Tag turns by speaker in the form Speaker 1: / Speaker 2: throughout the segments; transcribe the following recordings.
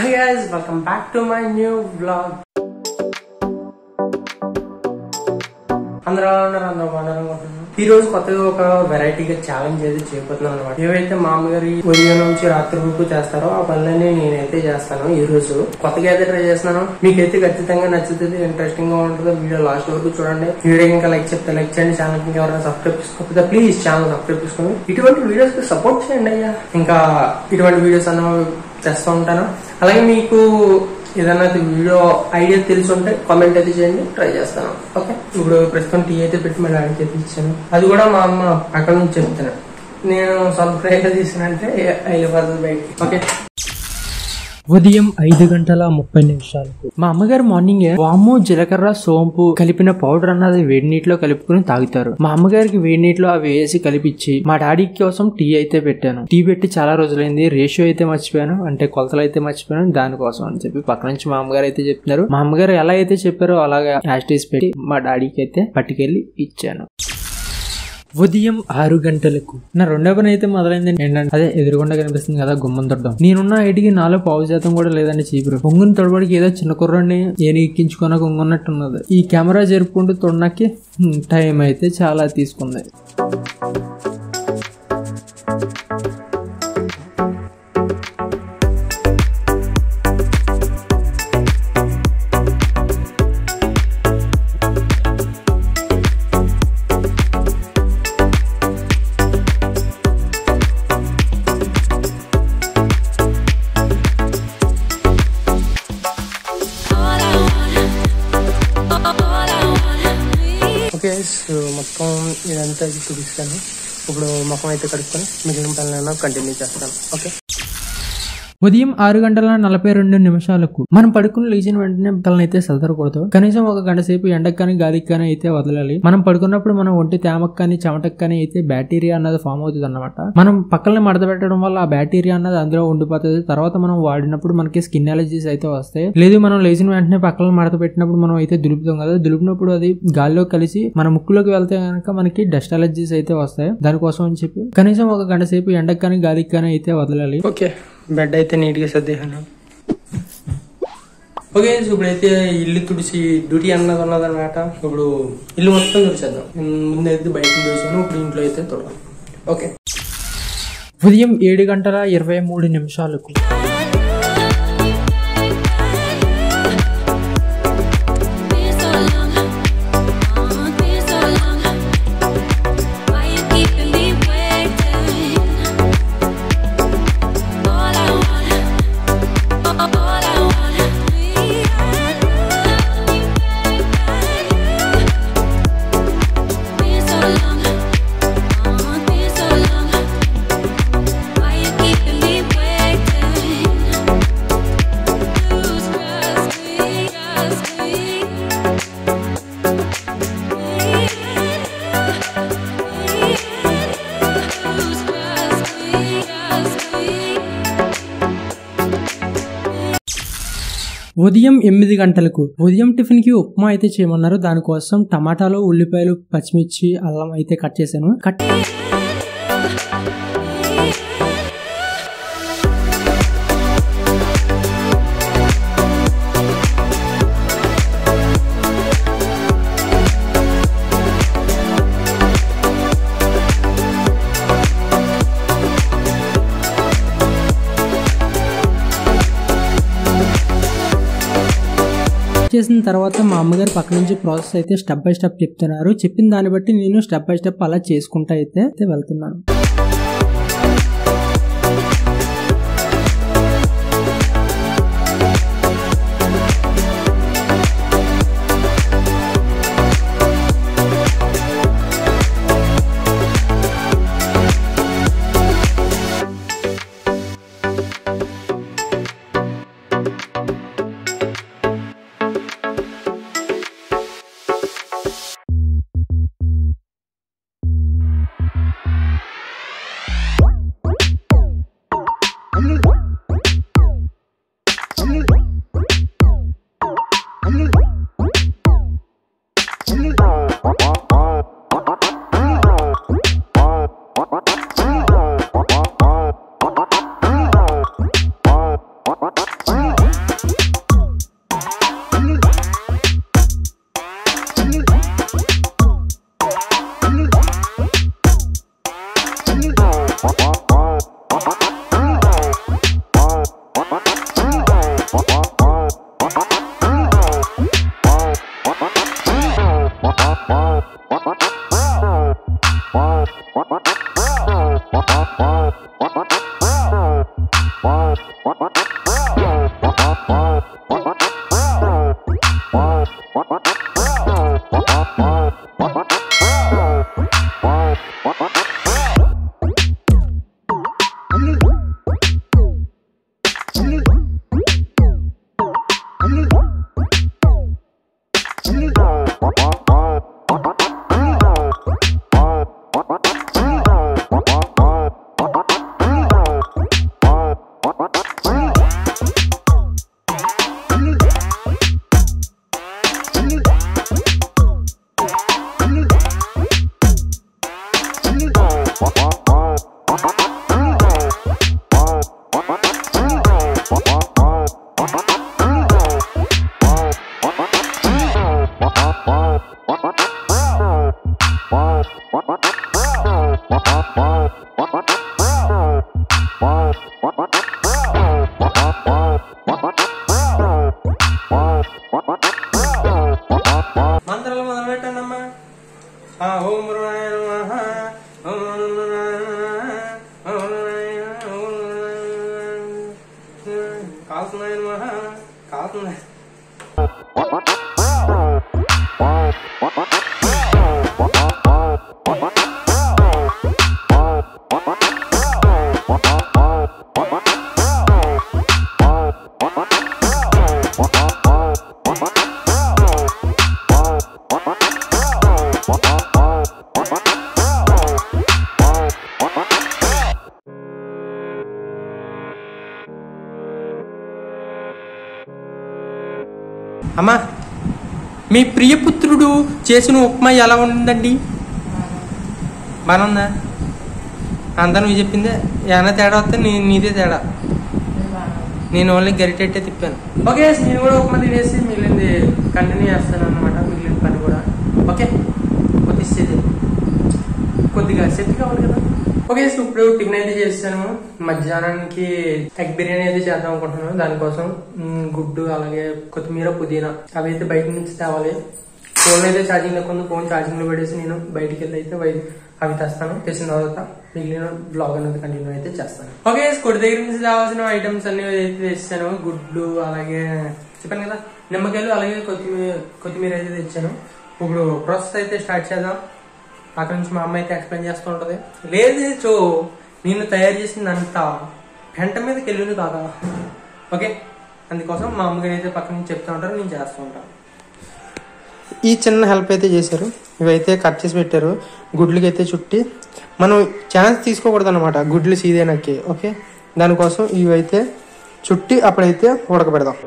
Speaker 1: hi guys welcome back to my new blog అందరూ ఎలా ఉన్నారు అందరూ బాగున్నారు అనుకుంటున్నాను ఈ రోజు కొత్తగా ఒక వెరైటీగా ఛాలెంజ్ అయితే చేయబోతున్నాను అనమాట ఏవైతే మామగారి ఉదయం నుంచి రాత్రి వరకు చేస్తారో ఆ పనులన్నీ నేనైతే చేస్తాను ఈ రోజు. కొత్తగా అయితే ట్రై చేస్తున్నాను మీకైతే ఖచ్చితంగా నచ్చుతుంది ఇంట్రెస్టింగ్గా ఉంటుంది వీడియో లాస్ట్ వరకు చూడండి. వీడియో ఇంకా లైక్ చెప్తే లైక్ చేయండి. ఛానల్ ఇంకా ఎవరైనా సబ్స్క్రైబ్ చేసుకోకపోతే ప్లీజ్ ఛానల్ సబ్స్క్రైబ్ చేసుకోండి. ఇటువంటి వీడియోస్కి సపోర్ట్ చేయండి అయ్యా. ఇంకా ఇటువంటి వీడియోస్ అన్న చేస్తూ ఉంటాను. అలాగే మీకు ఏదైనా వీడియో ఐడియా తెలిసి ఉంటే కామెంట్ అయితే చేయండి ట్రై చేస్తాను. ఓకే ఇప్పుడు ప్రస్తుతం టీ అయితే పెట్టి మా డాడీకి అయితే ఇచ్చాను అది కూడా మా అమ్మ అక్కడ నుంచి చెప్తున్నాను నేను సబ్స్క్రైబ్ తీసానంటే వెళ్ళిపోతుంది బయటికి. ఓకే ఉదయం ఐదు గంటల ముప్పై నిమిషాలకు మా అమ్మగారు మార్నింగ్ వాము జీలకర్ర సోంపు కలిపిన పౌడర్ అన్నది వేడి నీటిలో కలుపుకుని తాగుతారు. మా అమ్మగారికి వేడి నీటిలో అవి వేసి కలిపిచ్చి మా డాడీ కోసం టీ అయితే పెట్టాను. టీ పెట్టి చాలా రోజులైంది. రేషియో అయితే మర్చిపోయాను. అంటే కొలతలు అయితే మర్చిపోయాను. దానికోసం అని చెప్పి పక్క నుంచి మా అమ్మగారు అయితే చెప్తున్నారు మా అమ్మగారు ఎలా అయితే చెప్పారో అలాగా యాస్టేజ్ పెట్టి మా డాడీకి అయితే పట్టుకెళ్ళి ఇచ్చాను. ఉదయం ఆరు గంటలకు. నా రెండో పని అయితే మొదలైంది ఏంటంటే అదే ఎదురుగుండా కనిపిస్తుంది కదా గుమ్మం తొడడం. నేనున్న ఐటికి నాలో పావు శాతం కూడా లేదండి చీపురు. పొంగుని తొడబడికి ఏదో చిన్న కుర్రాన్ని ఏని ఎక్కించుకొని ఉన్నట్టున్నది. ఈ కెమెరా జరుపుకుంటూ తొడనకి టైం అయితే చాలా తీసుకుంది. ముఖం అయితే కడుక్కొని మిగిలిన పనులను కంటిన్యూ చేస్తాను. ఓకే ఉదయం ఆరు గంటల నలభై రెండు నిమిషాలకు. మనం పడుకుని లేచిన వెంటనే తలనైతే సదరకూడదు కనీసం ఒక గంట సేపు ఎండకు కానీ గాలికి కానీ అయితే వదలాలి. మనం పడుకున్నప్పుడు మనం ఒంటి తేమకు కానీ చెమటకు కానీ అయితే బ్యాక్టీరియా అన్నది ఫామ్ అవుతుంది అనమాట మనం పక్కనే మడత పెట్టడం వల్ల ఆ బ్యాక్టీరియా అన్నది అందులో ఉండిపోతుంది. తర్వాత మనం వాడినప్పుడు మనకి స్కిన్ అలర్జీస్ అయితే వస్తాయి. లేదు మనం లేచిన వెంటనే పక్కన మడత పెట్టినప్పుడు మనం అయితే దులుపుతాం కదా. దులిపినప్పుడు అది గాల్లో కలిసి మన ముక్కులోకి వెళ్తే కనుక మనకి డస్ట్ అలర్జీస్ అయితే వస్తాయి. దానికోసం అని చెప్పి కనీసం ఒక గంట సేపు ఎండకు కానీ గాలికి కానీ అయితే వదలాలి. ఓకే. బెడ్ అయితే నీట్గా సర్దేహాను ఓకే ఇప్పుడైతే ఇల్లు తుడిచి డ్యూటీ అన్నది ఉన్నదన్నమాట. ఇప్పుడు ఇల్లు మొత్తం తుడిచేద్దాం ముందైతే బయట తుడిచాను ఇప్పుడు ఇంట్లో అయితే తుడదాం ఓకే. ఉదయం ఏడు గంటల ఇరవై మూడు నిమిషాలకు
Speaker 2: on.
Speaker 1: ఉదయం ఎనిమిది గంటలకు ఉదయం టిఫిన్కి ఉప్మా అయితే చేయమన్నారు. దానికోసం టమాటాలు ఉల్లిపాయలు పచ్చిమిర్చి అల్లం అయితే కట్ చేశాను. కట్ చేసిన తర్వాత మా అమ్మగారు పక్క నుంచి ప్రాసెస్ అయితే స్టెప్ బై స్టెప్ చెప్తున్నారు. చెప్పిన దాన్ని బట్టి నేను స్టెప్ బై స్టెప్ అలా చేసుకుంటా అయితే అయితే వెళ్తున్నాను. Bro. మీ ప్రియపుత్రుడు చేసిన ఉప్మా ఎలా ఉందండి? బాగుందా? అంతా నువ్వు చెప్పిందే. ఏమైనా తేడా వస్తే నీ నీదే తేడా. నేను ఓన్లీ గరిటెట్టే తిప్పాను. ఓకే నేను కూడా ఉప్మా తినేసి మిగిలింది కంటిన్యూ చేస్తాను అన్నమాట మిగిలిన పని కూడా ఓకే కొద్దిసేది కొద్దిగా సెట్ కావాలి కదా ఓకే సో ఇప్పుడు టిఫిన్ అయితే చేస్తాను మధ్యాహ్నానికి ఎగ్ బిర్యానీ అయితే చేద్దాం అనుకుంటున్నాను. దానికోసం గుడ్డు అలాగే కొత్తిమీర పుదీనా అవి అయితే బయట నుంచి తేవాలి. ఫోన్ అయితే ఛార్జింగ్ లేకుండా ఫోన్ ఛార్జింగ్లో పెట్టేసి నేను బయటికి వెళ్ళి అయితే అవి తెస్తాను. తెచ్చిన తర్వాత మిగిలిన బ్లాగ్ అనేది కంటిన్యూ అయితే చేస్తాను. ఓకే కొడి దగ్గర నుంచి కావాల్సిన ఐటమ్స్ అన్ని అయితే తెచ్చాను. గుడ్లు అలాగే చెప్పాను కదా నిమ్మకాయలు అలాగే కొత్తిమీర కొత్తిమీర అయితే తెచ్చాను. ఇప్పుడు ప్రాసెస్ అయితే స్టార్ట్ చేద్దాం. అక్కడి నుంచి మా అమ్మ అయితే ఎక్స్ప్లెయిన్ చేస్తూ ఉంటది. లేదు చో నేను తయారు చేసింది అంతా పెంట మీదకి వెళ్ళింది కాదా? ఓకే అందుకోసం మా అమ్మగారు అయితే పక్కన నుంచి చెప్తూ ఉంటారు నేను చేస్తూ ఉంటాను. ఈ చిన్న హెల్ప్ అయితే చేశారు. ఇవైతే కట్ చేసి పెట్టారు. గుడ్లకి అయితే చుట్టి మనం ఛాన్స్ తీసుకోకూడదు అనమాట గుడ్లు సీదేనక్కి ఓకే? దానికోసం ఇవైతే చుట్టి అప్పుడైతే ఉడకబెడదాం.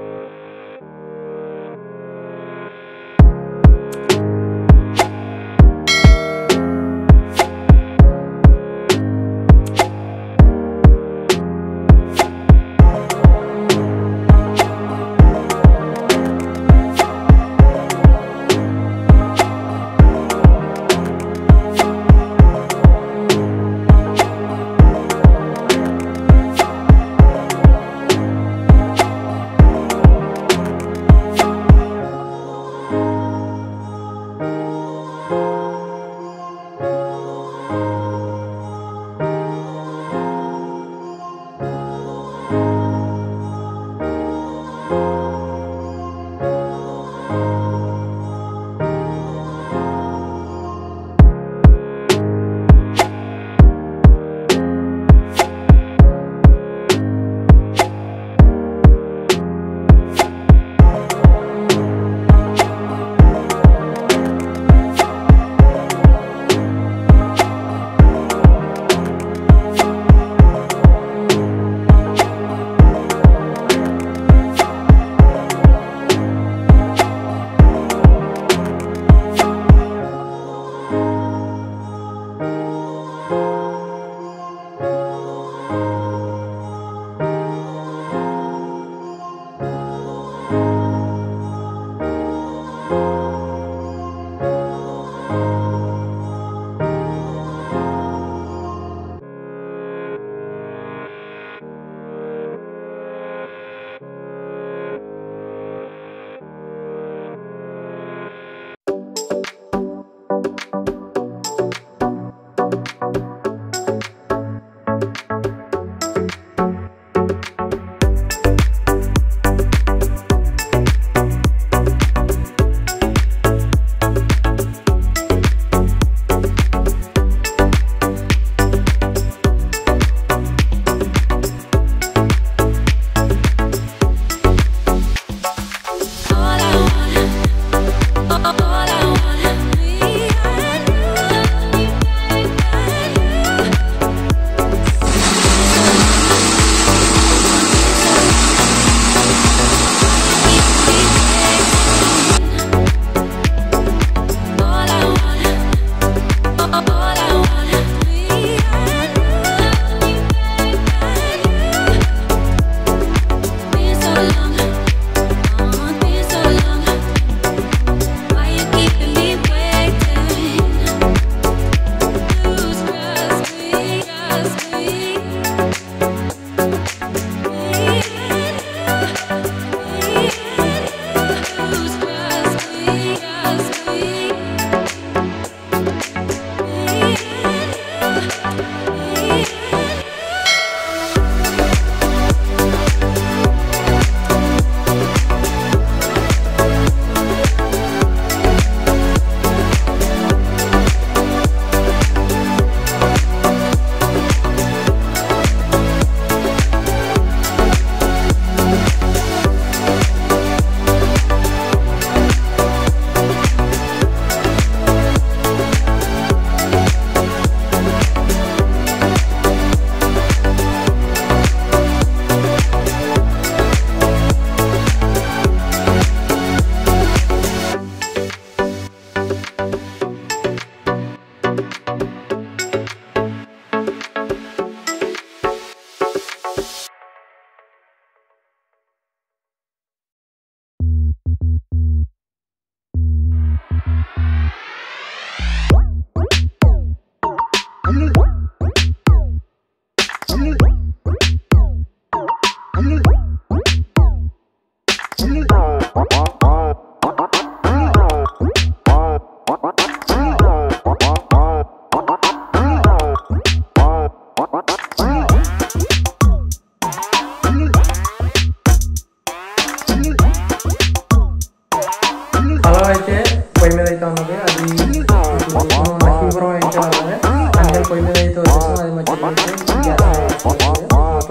Speaker 1: పలావ్ అయితే పొయ్యి మీద అయితే ఉన్నది అది ఇప్పుడు లక్ష్మీపురం అయితే ఉన్నది అంటే పొయ్యి మీద అయితే వచ్చేసాం అది మధ్యలో అయితే గ్యాస్ మొత్తం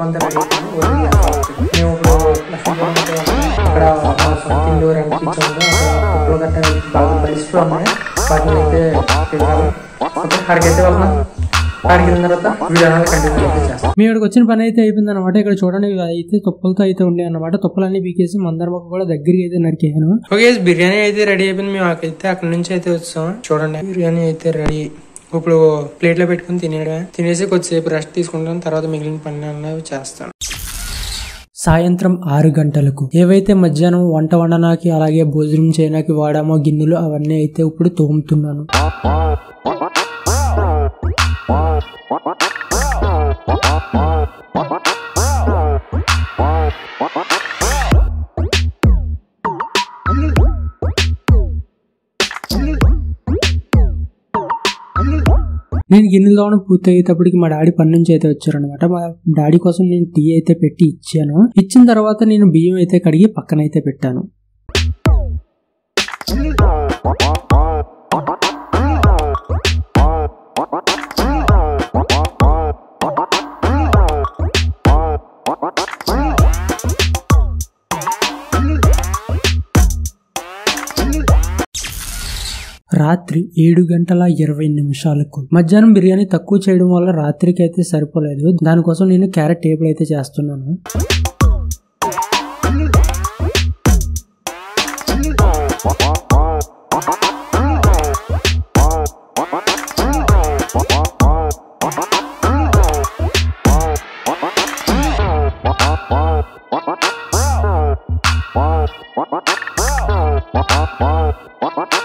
Speaker 1: అంతా రెడీ అయిపోయింది ఓన్లీ గ్యాస్ అవుతుంది. మేము ఇప్పుడు లక్ష్మీపురం అయితే ఉన్నాం. అక్కడ మా సొంత ఇల్లు రెంట్ ఇచ్చాము అక్కడ కుక్కలు గట్ట బాగా పరిస్థితులు ఉన్నాయి వాటిని అయితే తింటాము ఓకే అక్కడికైతే వెళ్తున్నాం తర్వాత వీడియో కంటిన్యూ
Speaker 3: మీ ఇక్కడికి వచ్చిన పని అయితే అయిపోయింది అనమాట ఇక్కడ చూడండి అయితే తుప్పలతో అయితే ఉండే అనమాట తుప్పలన్నీ బీకేసి మందర మొక్క కూడా దగ్గరికి అయితే నరికేసాను
Speaker 1: ఓకే బిర్యానీ అయితే రెడీ అయిపోయింది. మేము అయితే అక్కడ నుంచి అయితే వచ్చాం. చూడండి బిర్యానీ అయితే రెడీ. ఇప్పుడు ప్లేట్లో పెట్టుకుని తినేయడమే తినేసి కొద్దిసేపు రెస్ట్ తీసుకుంటాం. తర్వాత మిగిలిన పని అన్నవి చేస్తాను
Speaker 3: సాయంత్రం ఆరు గంటలకు ఏవైతే మధ్యాహ్నం వంట వండడానికి అలాగే భోజనం చేయడానికి వాడామో గిన్నెలు అవన్నీ అయితే ఇప్పుడు తోముతున్నాను. నేను గిన్నెలు తోవడం పూర్తి అయ్యేటప్పటికి మా డాడీ పని నుంచి అయితే వచ్చారనమాట మా డాడీ కోసం నేను టీ అయితే పెట్టి ఇచ్చాను. ఇచ్చిన తర్వాత నేను బియ్యం అయితే కడిగి పక్కన అయితే పెట్టాను. రాత్రి ఏడు గంటల ఇరవై నిమిషాలకు. మధ్యాహ్నం బిర్యానీ తక్కువ చేయడం వల్ల రాత్రికి అయితే సరిపోలేదు. దానికోసం నేను క్యారెట్ టేబుల్ అయితే చేస్తున్నాను. What?